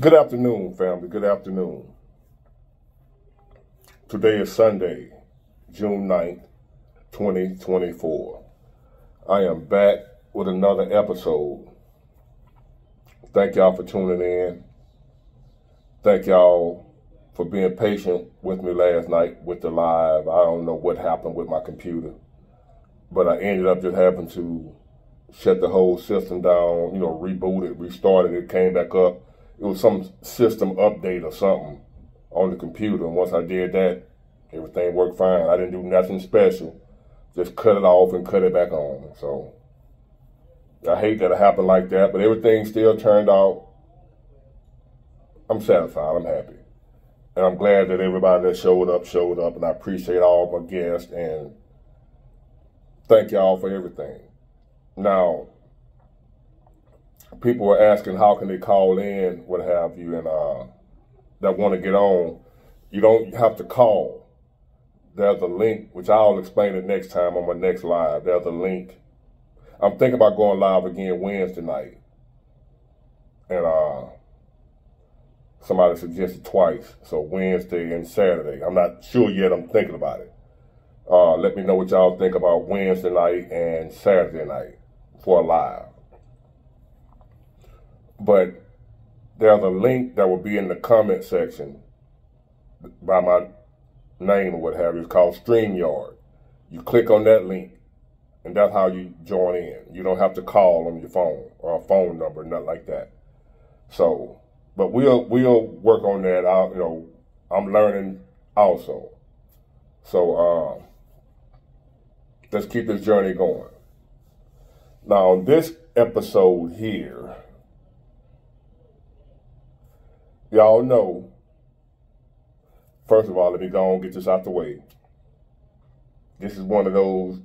Good afternoon, family. Good afternoon. Today is Sunday, June 9th, 2024. I am back with another episode. Thank y'all for tuning in. Thank y'all for being patient with me last night with the live. I don't know what happened with my computer, but I ended up just having to shut the whole system down, you know, reboot it, restarted it, came back up. It was some system update or something on the computer. And once I did that, everything worked fine. I didn't do nothing special. Just cut it off and cut it back on. So I hate that it happened like that, but everything still turned out. I'm satisfied. I'm happy. And I'm glad that everybody that showed up, showed up. And I appreciate all my guests and thank y'all for everything. Now, people were asking how can they call in, what have you, and uh, that want to get on. You don't have to call. There's a link, which I'll explain it next time on my next live. There's a link. I'm thinking about going live again Wednesday night. And uh, somebody suggested twice. So Wednesday and Saturday. I'm not sure yet. I'm thinking about it. Uh, let me know what y'all think about Wednesday night and Saturday night for a live. But there's a link that will be in the comment section by my name or what have you. It's called StreamYard. You click on that link, and that's how you join in. You don't have to call on your phone or a phone number, nothing like that. So, but we'll we'll work on that. I, you know, I'm learning also. So, um, let's keep this journey going. Now, on this episode here, y'all know, first of all, let me go and get this out the way. This is one of those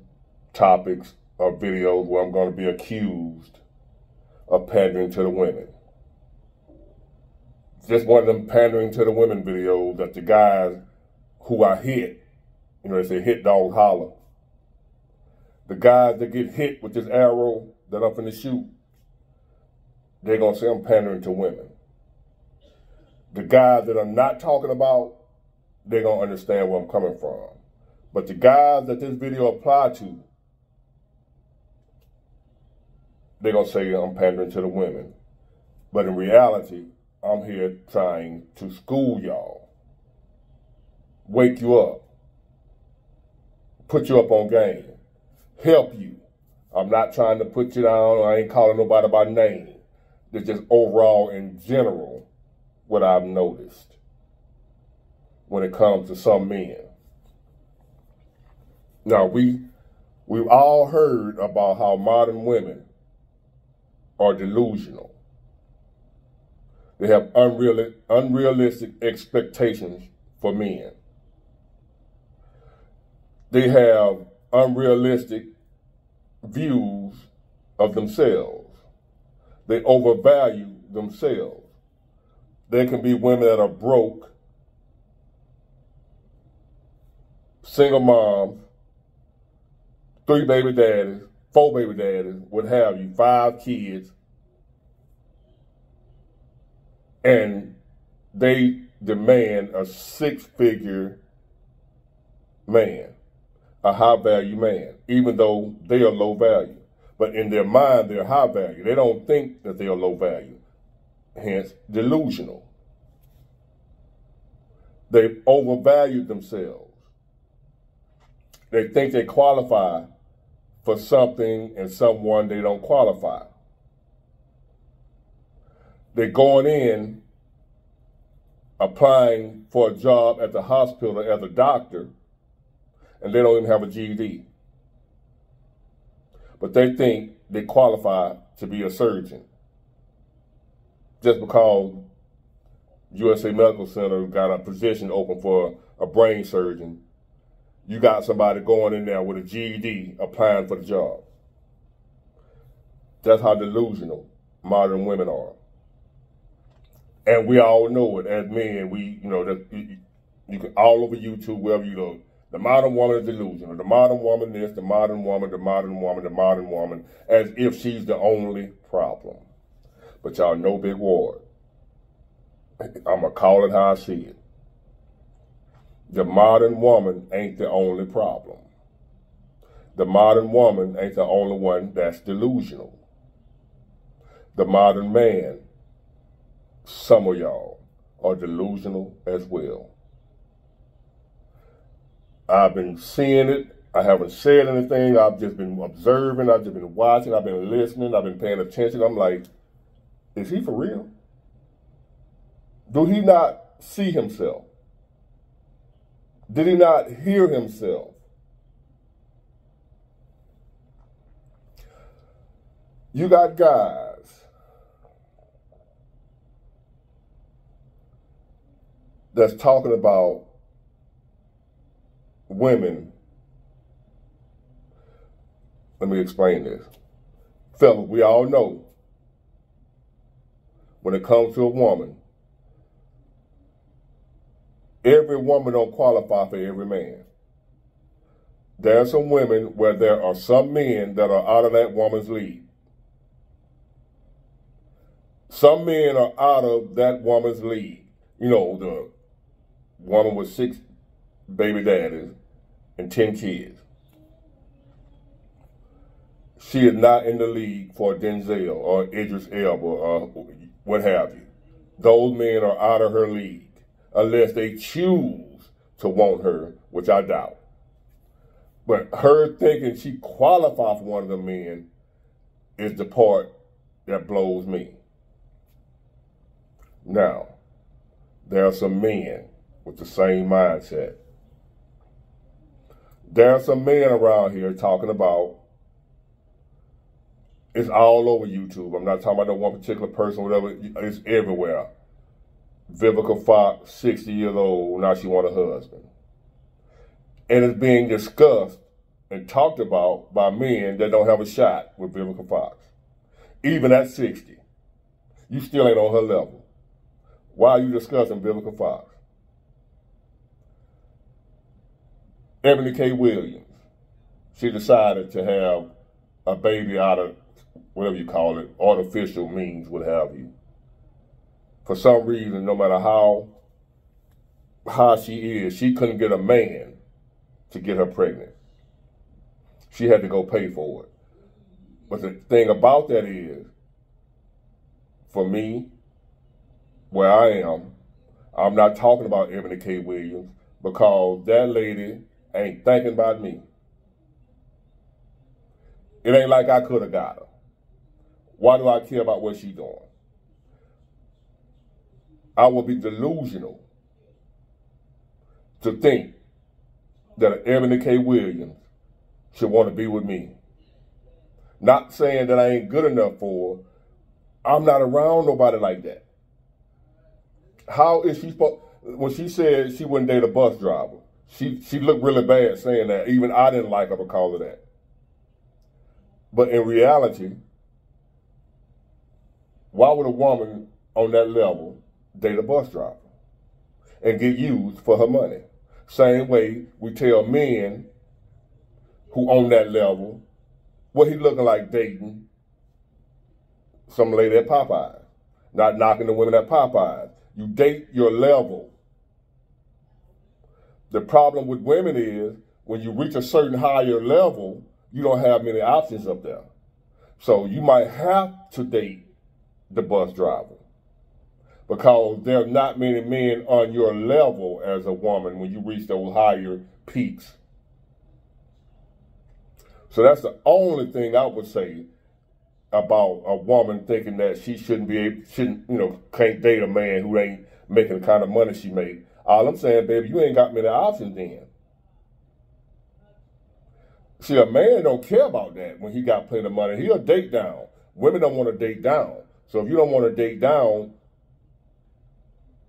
topics or videos where I'm going to be accused of pandering to the women. Just one of them pandering to the women videos that the guys who I hit, you know, they say hit dog holler. The guys that get hit with this arrow that I'm finna shoot, they're gonna say I'm pandering to women. The guys that I'm not talking about, they're gonna understand where I'm coming from. But the guys that this video apply to, they're gonna say I'm pandering to the women. But in reality, I'm here trying to school y'all, wake you up, put you up on game help you. I'm not trying to put you down. I ain't calling nobody by name. It's just overall in general what I've noticed when it comes to some men. Now we we've all heard about how modern women are delusional. They have unrealistic, unrealistic expectations for men. They have unrealistic views of themselves. They overvalue themselves. There can be women that are broke, single moms, three baby daddies, four baby daddies, what have you, five kids, and they demand a six figure man a high value man, even though they are low value. But in their mind, they're high value. They don't think that they are low value, hence delusional. They've overvalued themselves. They think they qualify for something and someone they don't qualify. They're going in applying for a job at the hospital as a doctor and they don't even have a GED. But they think they qualify to be a surgeon just because USA Medical Center got a position open for a brain surgeon. You got somebody going in there with a GED applying for the job. That's how delusional modern women are. And we all know it as men. We, you know, that you, can all over YouTube, wherever you go, the modern woman is delusional. The modern woman this, the modern woman, the modern woman, the modern woman, as if she's the only problem. But y'all know Big Ward. I'm going to call it how I see it. The modern woman ain't the only problem. The modern woman ain't the only one that's delusional. The modern man, some of y'all, are delusional as well. I've been seeing it. I haven't said anything. I've just been observing. I've just been watching. I've been listening. I've been paying attention. I'm like, is he for real? Do he not see himself? Did he not hear himself? You got guys that's talking about women. Let me explain this. Fellas, we all know when it comes to a woman, every woman don't qualify for every man. There are some women where there are some men that are out of that woman's league. Some men are out of that woman's league. You know, the woman with six baby daddies and 10 kids. She is not in the league for Denzel or Idris Elba or what have you. Those men are out of her league unless they choose to want her, which I doubt. But her thinking she qualifies for one of the men is the part that blows me. Now, there are some men with the same mindset. There are some men around here talking about it's all over YouTube. I'm not talking about one particular person, whatever. It's everywhere. Vivica Fox, 60 years old, now she want a husband. And it's being discussed and talked about by men that don't have a shot with Vivica Fox. Even at 60. You still ain't on her level. Why are you discussing Vivica Fox? Ebony K. Williams, she decided to have a baby out of whatever you call it, artificial means, what have you. For some reason, no matter how how she is, she couldn't get a man to get her pregnant. She had to go pay for it. But the thing about that is, for me, where I am, I'm not talking about Ebony K. Williams because that lady ain't thinking about me. It ain't like I could have got her. Why do I care about what she doing? I would be delusional to think that Ebony K. Williams should want to be with me. Not saying that I ain't good enough for her. I'm not around nobody like that. How is she supposed? When she said she wouldn't date a bus driver, she she looked really bad saying that. Even I didn't like her because of that. But in reality, why would a woman on that level date a bus driver and get used for her money? Same way we tell men who on that level what he looking like dating some lady at Popeyes. Not knocking the women at Popeyes. You date your level. The problem with women is when you reach a certain higher level, you don't have many options up there. So you might have to date the bus driver because there are not many men on your level as a woman when you reach those higher peaks. So that's the only thing I would say about a woman thinking that she shouldn't be able, shouldn't, you know, can't date a man who ain't making the kind of money she made. All I'm saying, baby, you ain't got many options then. See, a man don't care about that when he got plenty of money. He'll date down. Women don't want to date down. So if you don't want to date down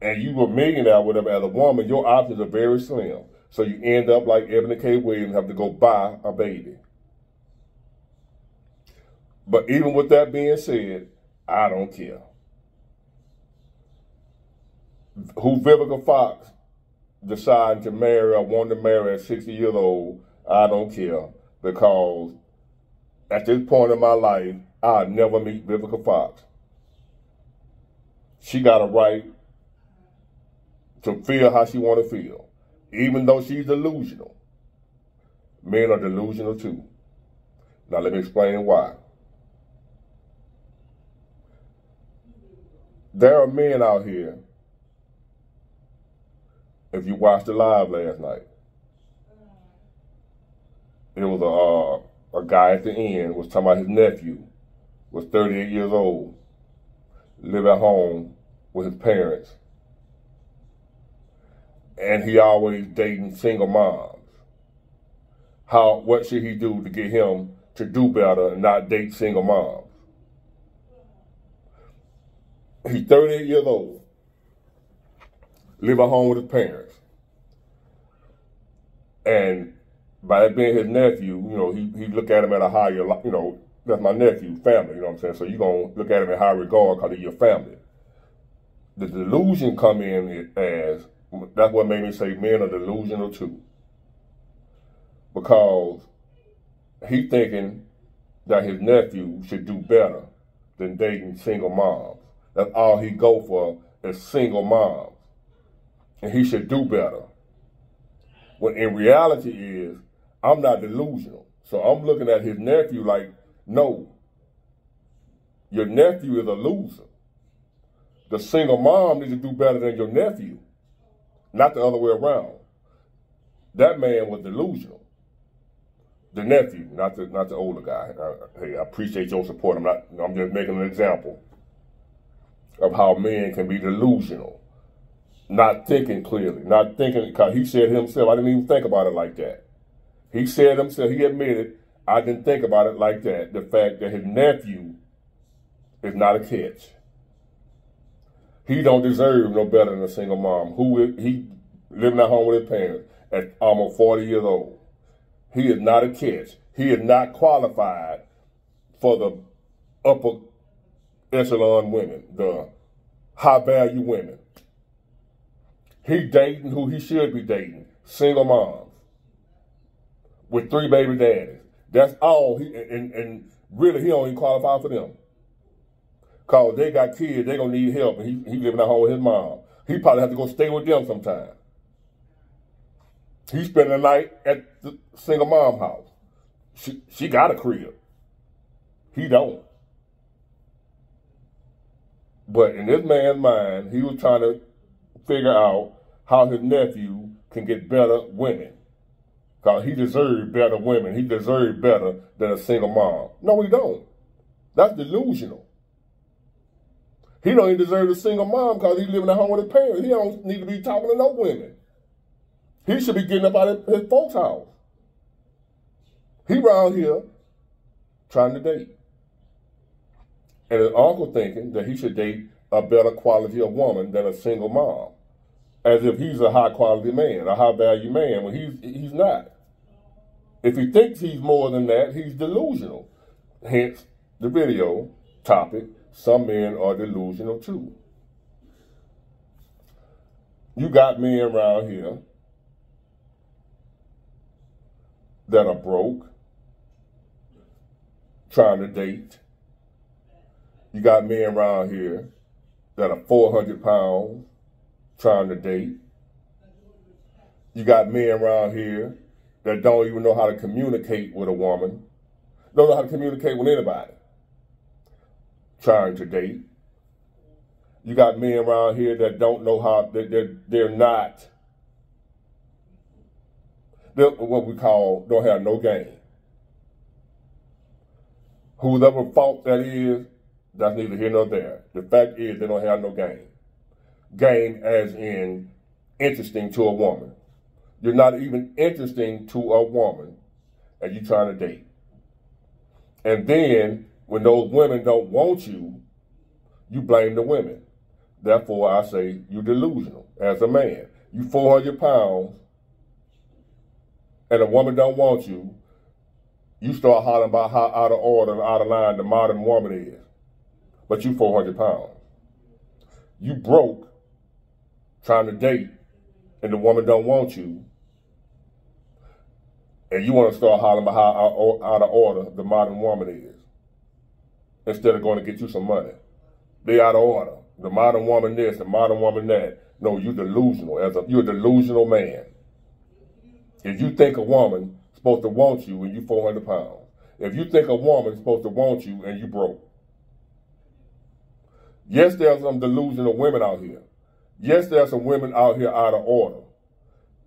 and you were a millionaire, whatever, as a woman, your options are very slim. So you end up like Ebony K. Williams, have to go buy a baby. But even with that being said, I don't care. Who Vivica Fox decided to marry or wanted to marry at 60 years old, I don't care. Because at this point in my life, I'll never meet Vivica Fox. She got a right to feel how she want to feel, even though she's delusional. Men are delusional too. Now let me explain why. There are men out here, if you watched the live last night, it was a, uh, a guy at the end was talking about his nephew was 38 years old, live at home with his parents, and he always dating single moms. How what should he do to get him to do better and not date single moms? He's 38 years old, live at home with his parents, and by being his nephew, you know, he he look at him at a higher, you know, that's my nephew, family, you know what I'm saying? So you're going to look at him in high regard because of your family. The delusion come in as, that's what made me say men are delusional too. Because he thinking that his nephew should do better than dating single moms. That's all he go for is single moms. And he should do better. When in reality is, I'm not delusional. So I'm looking at his nephew like, no. Your nephew is a loser. The single mom needs to do better than your nephew, not the other way around. That man was delusional. The nephew, not the not the older guy. Uh, hey, I appreciate your support. I'm not. I'm just making an example of how men can be delusional, not thinking clearly, not thinking. Because he said himself, I didn't even think about it like that. He said himself. He admitted I didn't think about it like that. The fact that his nephew is not a catch. He don't deserve no better than a single mom. Who he living at home with his parents at almost 40 years old. He is not a catch. He is not qualified for the upper echelon women, the high value women. He dating who he should be dating, single moms with three baby daddies. That's all. He and, and really, he don't even qualify for them. Cause they got kids, they gonna need help, and he he living at home with his mom. He probably have to go stay with them sometime. He spend the night at the single mom house. She she got a crib. He don't. But in this man's mind, he was trying to figure out how his nephew can get better women. Because he deserved better women. He deserved better than a single mom. No, he don't. That's delusional. He don't even deserve a single mom because he's living at home with his parents. He don't need to be talking to no women. He should be getting up out of his folks' house. He around here trying to date. And his uncle thinking that he should date a better quality of woman than a single mom. As if he's a high quality man, a high value man, when he's he's not. If he thinks he's more than that, he's delusional. Hence the video topic, some men are delusional too. You got men around here that are broke, trying to date. You got men around here that are 400 pounds, trying to date. You got men around here that don't even know how to communicate with a woman, don't know how to communicate with anybody, trying to date. You got men around here that don't know how, they're, they're not, they're what we call, don't have no game. Whoever fault that is, that's neither here nor there. The fact is they don't have no game. Game as in interesting to a woman. You're not even interesting to a woman and you're trying to date. And then when those women don't want you, you blame the women. Therefore, I say you're delusional as a man. You 400 pounds and a woman don't want you, you start hollering about how out of order and out of line the modern woman is. But you 400 pounds. You broke trying to date and the woman don't want you, and you want to start hollering about how out of order the modern woman is, instead of going to get you some money. They out of order. The modern woman this, the modern woman that. No, you're delusional. As a, you're a delusional man. If you think a woman supposed to want you and you 400 pounds, if you think a woman's supposed to want you and you broke. Yes, there's some delusional women out here. Yes, there's some women out here out of order.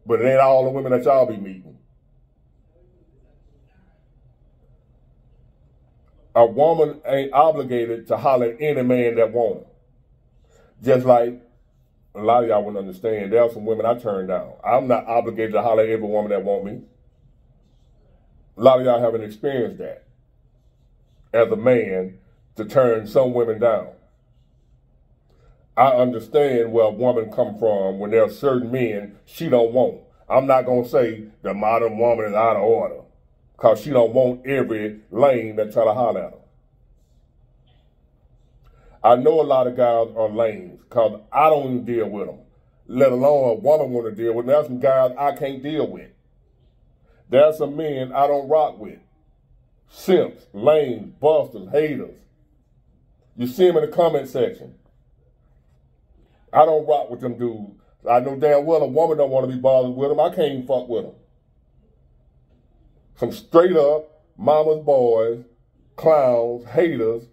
But it ain't all the women that y'all be meeting. A woman ain't obligated to holler any man that want. Just like a lot of y'all wouldn't understand, there are some women I turned down. I'm not obligated to holler every woman that want me. A lot of y'all haven't experienced that as a man to turn some women down. I understand where a woman come from when there are certain men she don't want. I'm not gonna say the modern woman is out of order, cause she don't want every lame that try to holler at her. I know a lot of guys are lames because I don't even deal with them, let alone a woman want to deal with. There's some guys I can't deal with. There's some men I don't rock with. Simps, lames, busters, haters. You see them in the comment section. I don't rock with them dudes. I know damn well a woman don't want to be bothered with them. I can't even fuck with them. Some straight up mama's boys, clowns, haters,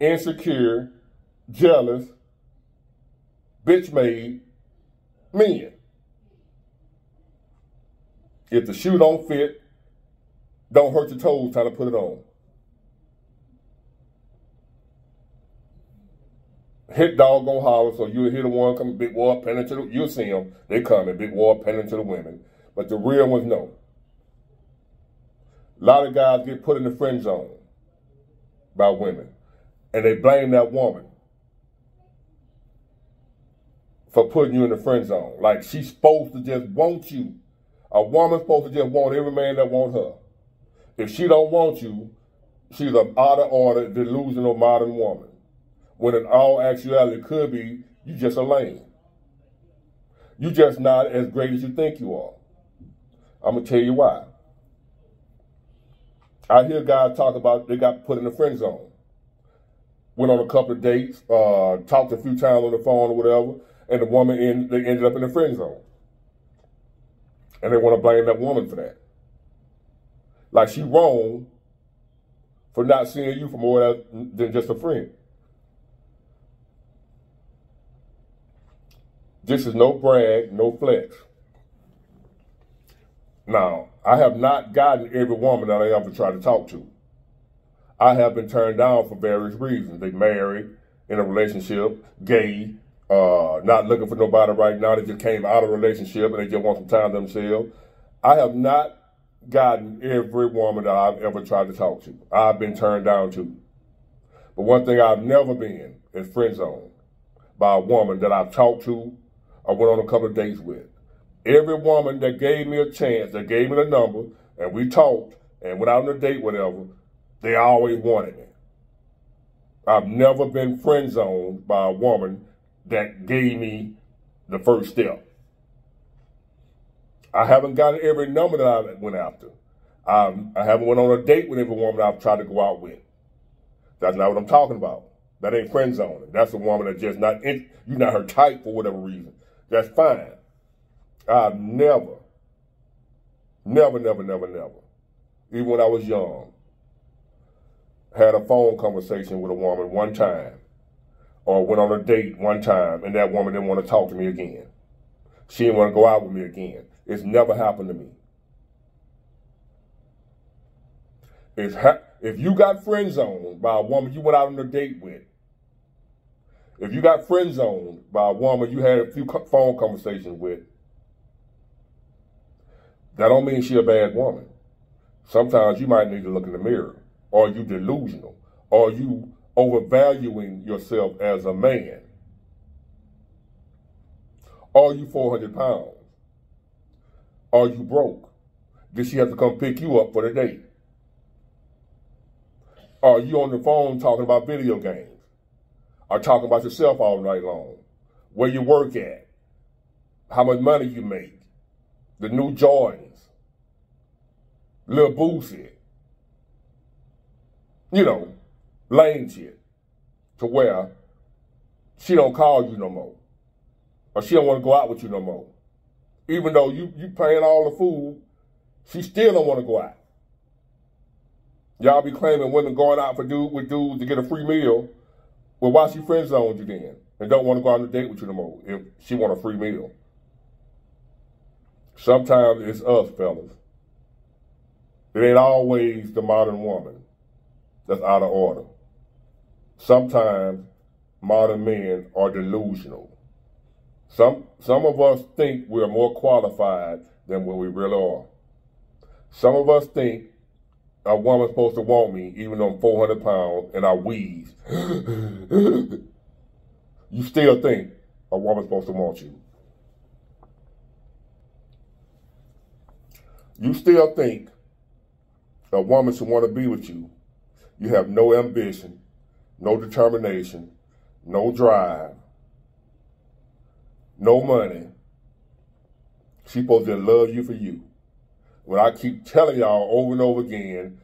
insecure, jealous, bitch made men. If the shoe don't fit, don't hurt your toes trying to put it on. Hit dog gonna holler, so you'll hear the one coming, Big Ward pending to the, you'll see them, they coming, Big Ward pending to the women. But the real ones, no. A lot of guys get put in the friend zone by women, and they blame that woman for putting you in the friend zone. Like she's supposed to just want you. A woman's supposed to just want every man that wants her. If she don't want you, she's an out of order, delusional modern woman. When in all actuality could be you just a lame. You just not as great as you think you are. I'm gonna tell you why. I hear guys talk about they got put in the friend zone. Went on a couple of dates, uh, talked a few times on the phone or whatever, and the woman they ended up in the friend zone. And they want to blame that woman for that. Like she wrong for not seeing you for more than just a friend. This is no brag, no flex. Now, I have not gotten every woman that I ever tried to talk to. I have been turned down for various reasons. They married, in a relationship, gay, uh, not looking for nobody right now. They just came out of a relationship and they just want some time to themselves. I have not gotten every woman that I've ever tried to talk to. I've been turned down too. But one thing I've never been is friend zone by a woman that I've talked to or went on a couple of dates with. Every woman that gave me a chance, that gave me the number, and we talked and went out on a date, whatever, they always wanted me. I've never been friend zoned by a woman that gave me the first step. I haven't gotten every number that I went after. Um, I haven't went on a date with every woman I've tried to go out with. That's not what I'm talking about. That ain't friend zoning. That's a woman that just not in, you're not her type for whatever reason. That's fine. I've never, never, never, never, never, even when I was young, had a phone conversation with a woman one time or went on a date one time and that woman didn't want to talk to me again. She didn't want to go out with me again. It's never happened to me. It's if you got friend zoned by a woman you went out on a date with, if you got friend zoned by a woman you had a few phone conversations with, that don't mean she a bad woman. Sometimes you might need to look in the mirror, Are you delusional, Are you overvaluing yourself as a man? Are you 400 pounds? Are you broke? Did she have to come pick you up for the date? Are you on the phone talking about video games? Or talking about yourself all night long? Where you work at? How much money you make? The new Jordans? Lil Boosie? You know, lame shit to where she don't call you no more. or she don't want to go out with you no more. Even though you you paying all the food, she still don't want to go out. Y'all be claiming women going out for dude with dudes to get a free meal. Well, why she friend zoned you then and don't want to go on a date with you no more if she want a free meal? Sometimes it's us, fellas. It ain't always the modern woman that's out of order. Sometimes modern men are delusional. Some some of us think we're more qualified than what we really are. Some of us think a woman's supposed to want me even though I'm 400 pounds and I wheeze. you still think a woman's supposed to want you. You still think a woman should want to be with you. You have no ambition, no determination, no drive, no money. She's supposed to love you for you. When I keep telling y'all over and over again,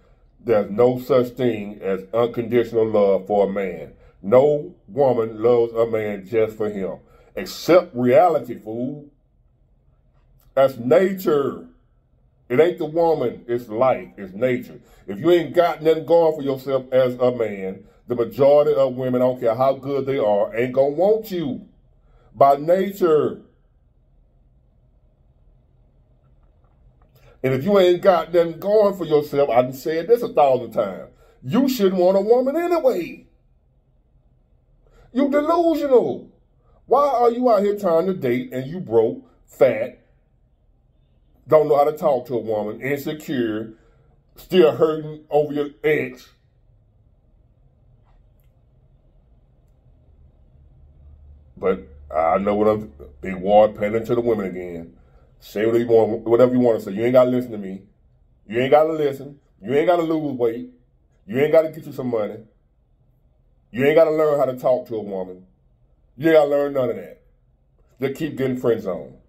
there's no such thing as unconditional love for a man. No woman loves a man just for him. Except reality, fool. That's nature. It ain't the woman, it's life, it's nature. If you ain't got nothing going for yourself as a man, the majority of women, I don't care how good they are, ain't gonna want you by nature. And if you ain't got nothing going for yourself, I've said this a thousand times, you shouldn't want a woman anyway. You delusional. Why are you out here trying to date and you broke, fat, don't know how to talk to a woman, insecure, still hurting over your ex? But I know what I'm, Big Ward pandering to the women again. Say whatever you want, whatever you want to say. You ain't got to listen to me. You ain't got to listen. You ain't got to lose weight. You ain't got to get you some money. You ain't got to learn how to talk to a woman. You ain't got to learn none of that. Just keep getting friend zone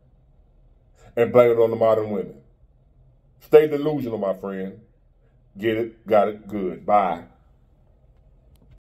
and blame it on the modern women. Stay delusional, my friend. Get it, got it, good. Bye.